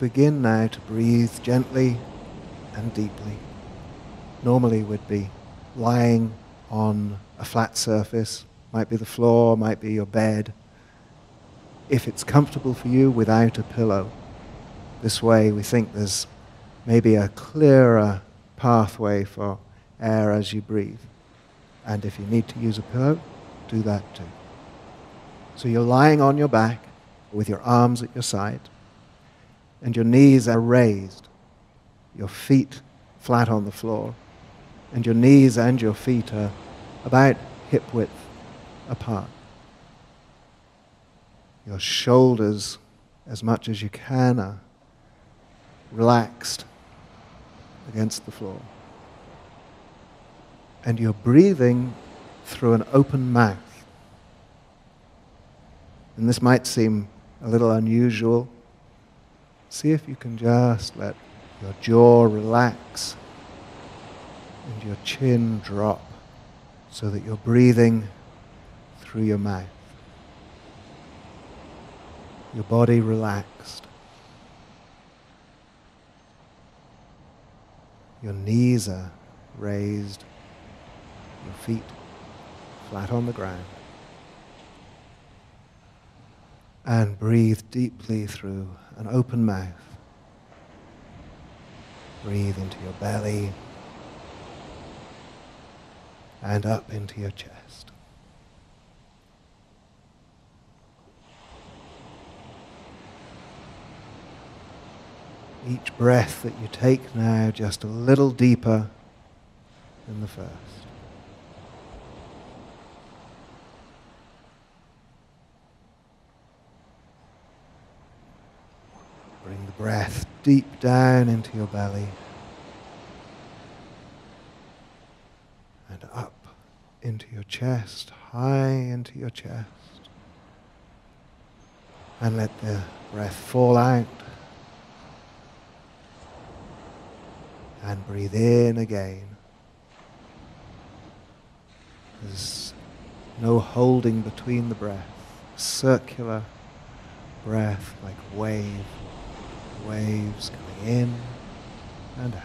begin now to breathe gently and deeply. Normally, we'd be lying on a flat surface, might be the floor, might be your bed. If it's comfortable for you, without a pillow. This way, we think there's maybe a clearer pathway for air as you breathe. And if you need to use a pillow, do that too. So you're lying on your back with your arms at your side, and your knees are raised, your feet flat on the floor, and your knees and your feet are about hip width apart. Your shoulders, as much as you can, are relaxed against the floor. And you're breathing through an open mouth. And this might seem a little unusual. See if you can just let your jaw relax and your chin drop so that you're breathing through your mouth. Your body relaxed. Your knees are raised, your feet flat on the ground. And breathe deeply through an open mouth. Breathe into your belly and up into your chest. Each breath that you take now just a little deeper than the first. Bring the breath deep down into your belly and up into your chest, high into your chest. And let the breath fall out. And breathe in again. There's no holding between the breath. Circular breath like wave, waves coming in and out.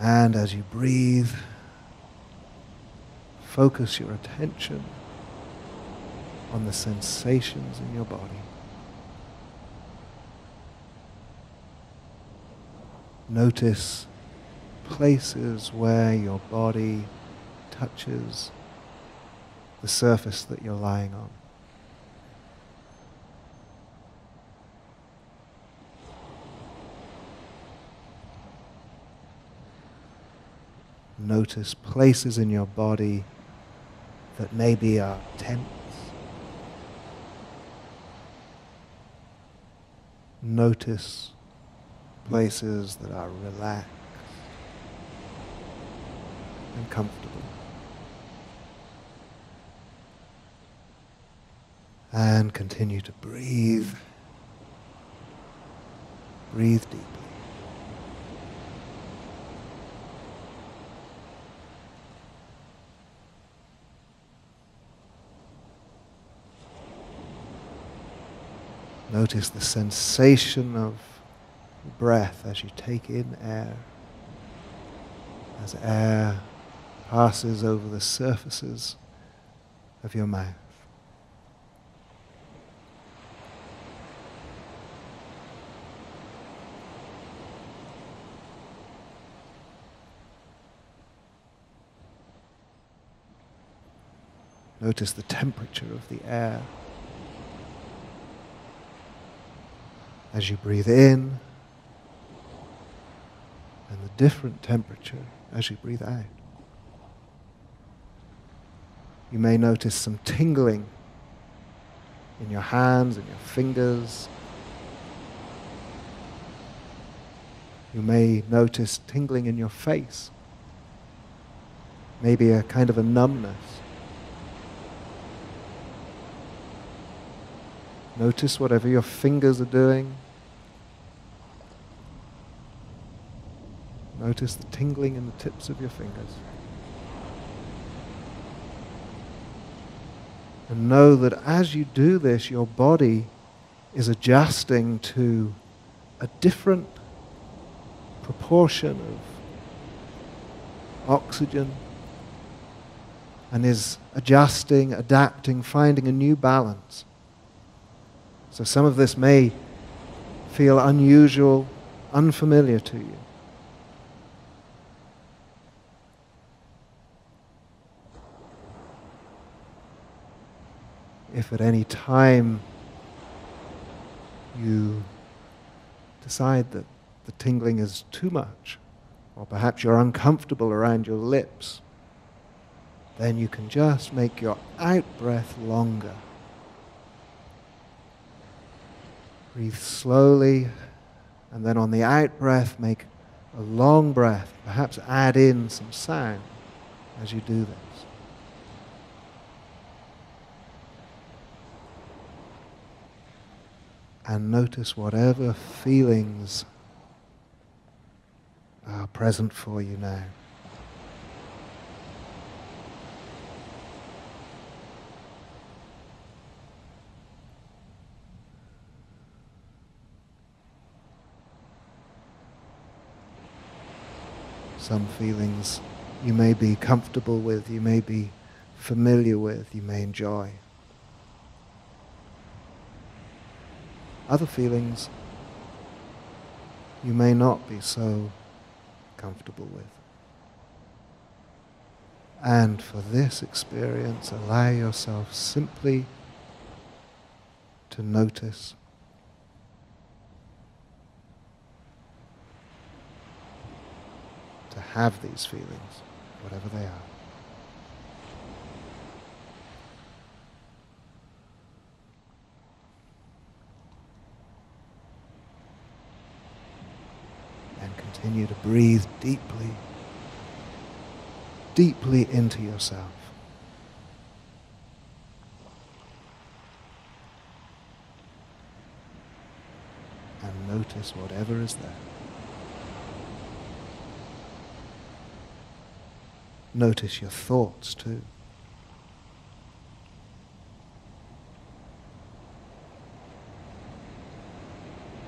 And as you breathe, focus your attention on the sensations in your body. Notice places where your body touches the surface that you're lying on. Notice places in your body that maybe are tense. Notice places that are relaxed and comfortable. And continue to breathe. Breathe deeply. Notice the sensation of breath as you take in air, as air passes over the surfaces of your mouth. Notice the temperature of the air. as you breathe in and the different temperature as you breathe out. You may notice some tingling in your hands and your fingers. You may notice tingling in your face, maybe a kind of a numbness. Notice whatever your fingers are doing, Notice the tingling in the tips of your fingers. And know that as you do this, your body is adjusting to a different proportion of oxygen and is adjusting, adapting, finding a new balance. So some of this may feel unusual, unfamiliar to you. If at any time you decide that the tingling is too much, or perhaps you're uncomfortable around your lips, then you can just make your out breath longer. Breathe slowly, and then on the out breath, make a long breath. Perhaps add in some sound as you do this. And notice whatever feelings are present for you now. Some feelings you may be comfortable with, you may be familiar with, you may enjoy. Other feelings you may not be so comfortable with. And for this experience, allow yourself simply to notice to have these feelings, whatever they are. And continue to breathe deeply, deeply into yourself. And notice whatever is there. Notice your thoughts too.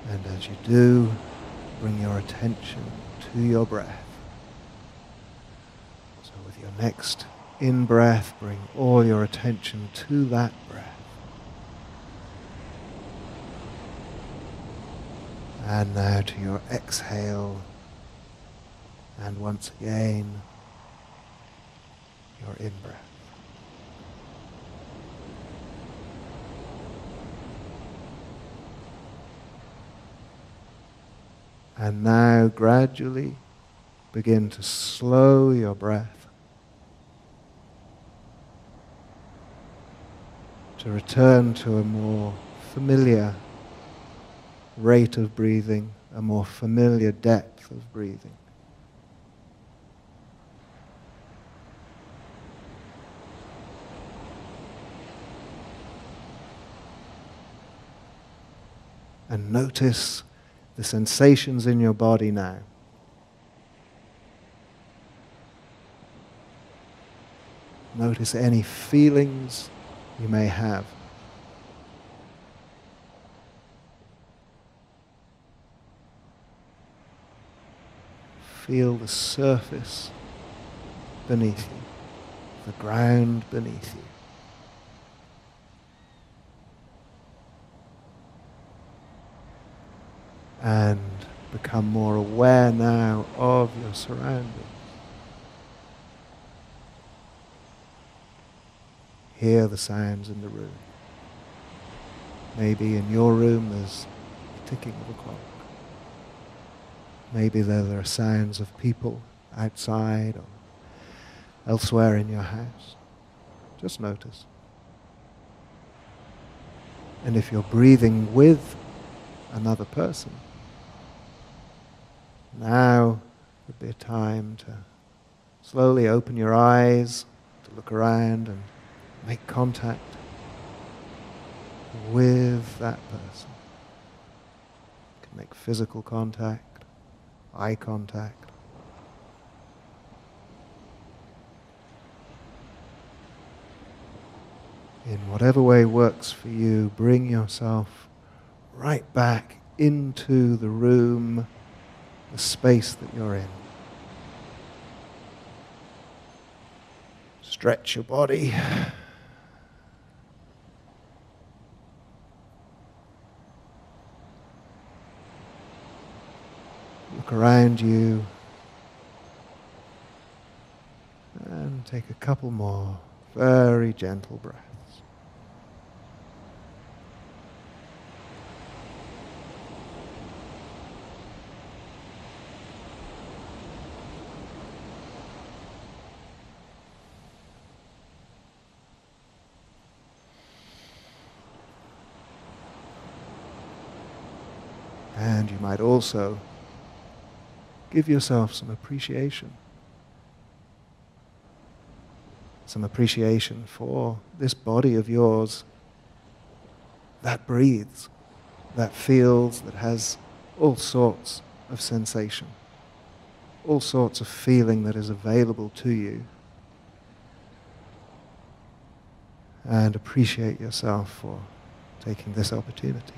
And as you do, bring your attention to your breath. So with your next in breath, bring all your attention to that breath. And now to your exhale. And once again, your in breath. And now gradually begin to slow your breath to return to a more familiar rate of breathing, a more familiar depth of breathing. and notice the sensations in your body now. Notice any feelings you may have. Feel the surface beneath you, the ground beneath you. And become more aware now of your surroundings. Hear the sounds in the room. Maybe in your room there's the ticking of a clock. Maybe there are sounds of people outside or elsewhere in your house. Just notice. And if you're breathing with another person, now would be a time to slowly open your eyes, to look around and make contact with that person. You can make physical contact, eye contact. In whatever way works for you, bring yourself right back into the room the space that you're in. Stretch your body. Look around you and take a couple more very gentle breaths. Might also give yourself some appreciation. Some appreciation for this body of yours that breathes, that feels, that has all sorts of sensation, all sorts of feeling that is available to you. And appreciate yourself for taking this opportunity.